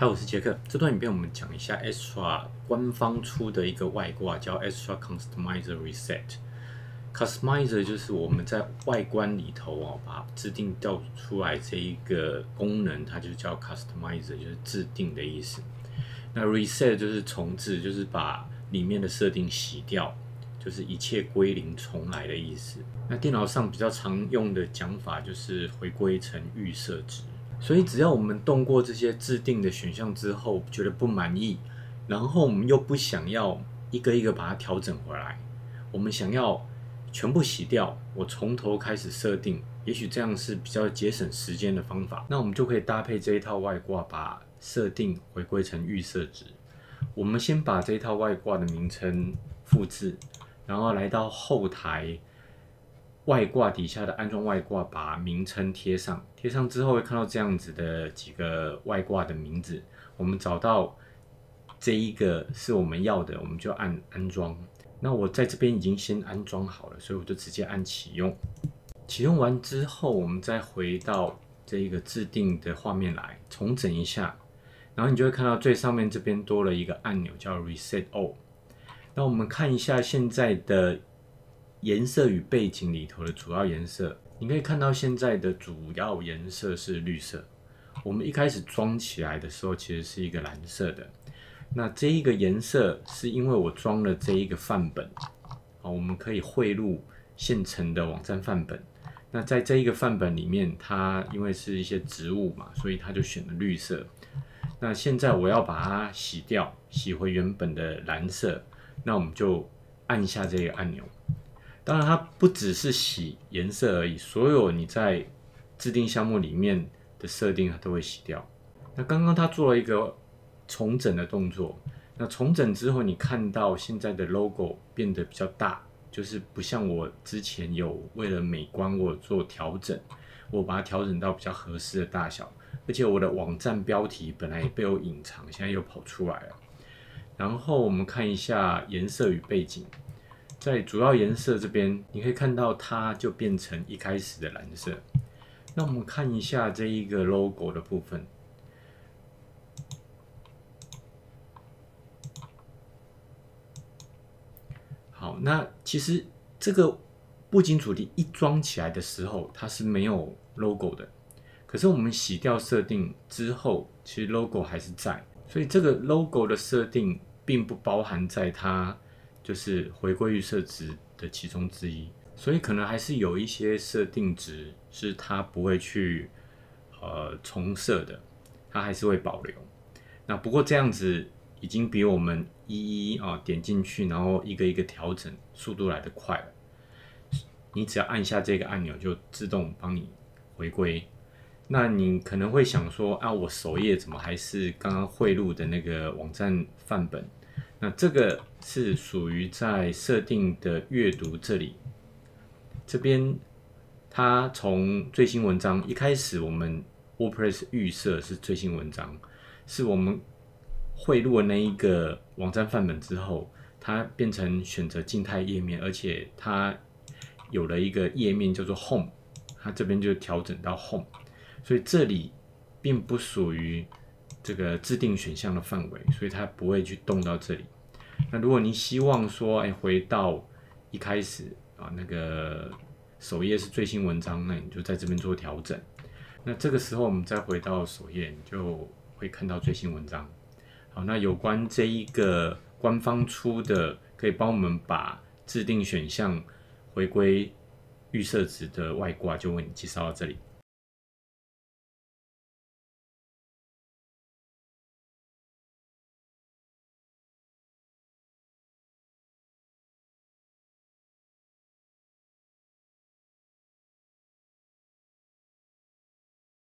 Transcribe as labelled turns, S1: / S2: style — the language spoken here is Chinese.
S1: 嗨，我是杰克。这段影片我们讲一下 Extra 官方出的一个外挂，叫 Extra Customizer Reset。Customizer 就是我们在外观里头哦，把制定调出来这一个功能，它就叫 Customizer，就是制定的意思。那 Reset 就是重置，就是把里面的设定洗掉，就是一切归零重来的意思。那电脑上比较常用的讲法就是回归成预设值。所以，只要我们动过这些制定的选项之后，觉得不满意，然后我们又不想要一个一个把它调整回来，我们想要全部洗掉，我从头开始设定，也许这样是比较节省时间的方法。那我们就可以搭配这一套外挂，把设定回归成预设值。我们先把这一套外挂的名称复制，然后来到后台。外挂底下的安装外挂，把名称贴上，贴上之后会看到这样子的几个外挂的名字。我们找到这一个是我们要的，我们就按安装。那我在这边已经先安装好了，所以我就直接按启用。启用完之后，我们再回到这一个制定的画面来重整一下，然后你就会看到最上面这边多了一个按钮叫 Reset All。那我们看一下现在的。颜色与背景里头的主要颜色，你可以看到现在的主要颜色是绿色。我们一开始装起来的时候，其实是一个蓝色的。那这一个颜色是因为我装了这一个范本，啊，我们可以汇入现成的网站范本。那在这一个范本里面，它因为是一些植物嘛，所以它就选了绿色。那现在我要把它洗掉，洗回原本的蓝色，那我们就按下这个按钮。当然，它不只是洗颜色而已，所有你在制定项目里面的设定，它都会洗掉。那刚刚它做了一个重整的动作，那重整之后，你看到现在的 logo 变得比较大，就是不像我之前有为了美观我做调整，我把它调整到比较合适的大小，而且我的网站标题本来也被我隐藏，现在又跑出来了。然后我们看一下颜色与背景。在主要颜色这边，你可以看到它就变成一开始的蓝色。那我们看一下这一个 logo 的部分。好，那其实这个布景主题一装起来的时候，它是没有 logo 的。可是我们洗掉设定之后，其实 logo 还是在。所以这个 logo 的设定并不包含在它。就是回归预设值的其中之一，所以可能还是有一些设定值是它不会去呃重设的，它还是会保留。那不过这样子已经比我们一一啊点进去，然后一个一个调整速度来得快了。你只要按下这个按钮，就自动帮你回归。那你可能会想说啊，我首页怎么还是刚刚汇入的那个网站范本？那这个是属于在设定的阅读这里，这边它从最新文章一开始，我们 WordPress 预设是最新文章，是我们汇入了那一个网站范本之后，它变成选择静态页面，而且它有了一个页面叫做 Home，它这边就调整到 Home，所以这里并不属于。这个制定选项的范围，所以它不会去动到这里。那如果你希望说，哎，回到一开始啊，那个首页是最新文章，那你就在这边做调整。那这个时候我们再回到首页，你就会看到最新文章。好，那有关这一个官方出的，可以帮我们把制定选项回归预设值的外挂，就为你介绍到这里。